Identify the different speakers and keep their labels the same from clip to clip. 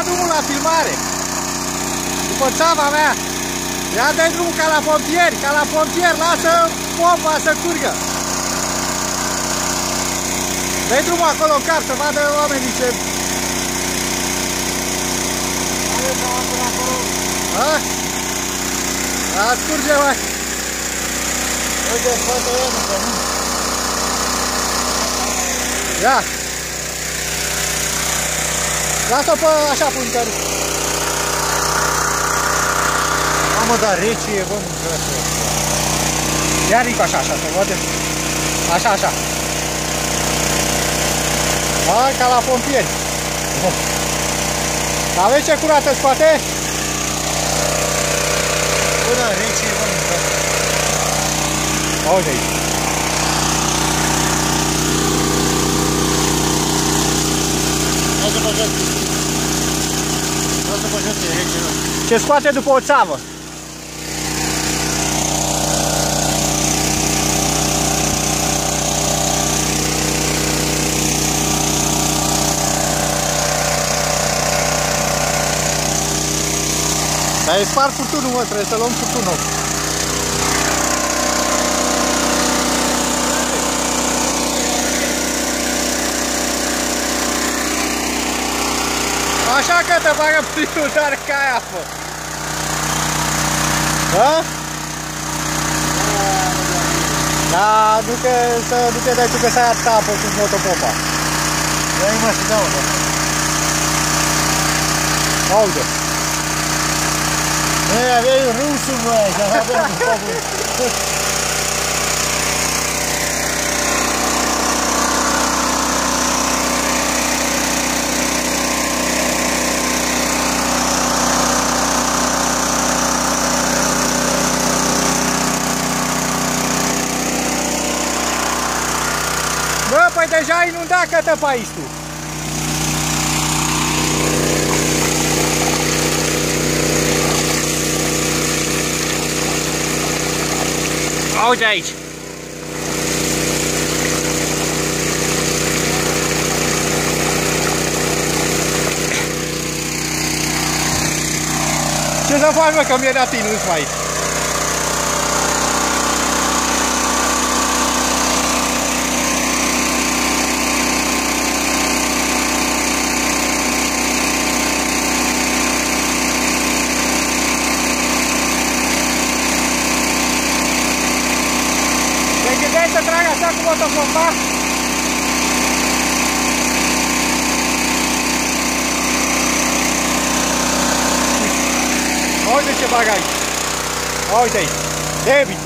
Speaker 1: dat drumul la filmare. După țava mea. Ia dai drumul ca la pompieri, ca la pompieri, lasă pompa să curgă. Dai drumul acolo în cap să vadă oamenii ce... Ha? Da, scurge, mai.
Speaker 2: Uite, poate e, nu?
Speaker 1: Ia. Lasă-o pe așa punctări.
Speaker 2: Mamă, dar rece e, bă, mâncați
Speaker 1: Ia ridică așa, așa, să vadă. Așa, așa. Hai ca la pompieri. Aveți ce curată scoate?
Speaker 2: Bă, dar rece e, bă, mâncați
Speaker 1: Auzi aici.
Speaker 2: Lasă pe jos. Lasă pe jos, e rece, nu?
Speaker 1: Ce scoate după o țavă. Dar e spart furtunul, mă, trebuie să luăm furtunul. Așa că te bagă pliul, dar ca aia, fă. Da? Da, duke, să duke de aici că să ia tapă cu motopopa.
Speaker 2: Ia-i mă și dă-o, da.
Speaker 1: Aude.
Speaker 2: Ei, aveai rusul, băi, că aveam
Speaker 1: un. Păi deja inundat cătă tu. Auzi aici. Ce să faci, mă, că mi-e dat inus mai volta a voltar. Olha esse bagagem. Olha aí. Deve.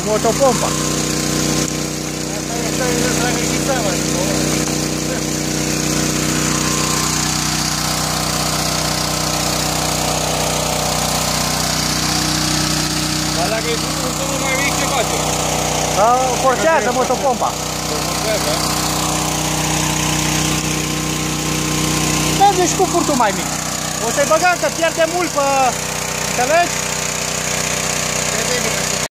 Speaker 1: O motor pompa. Balagay
Speaker 2: tudo, tudo na 20 bateu. Țeava.
Speaker 3: Dar dacă e drumul nu mai mic, ce face?
Speaker 1: Da, forțează motopompa.
Speaker 3: Forțează,
Speaker 1: Merge și cu furtul mai mic. O să-i băgăm că pierde mult pe... Înțelegi?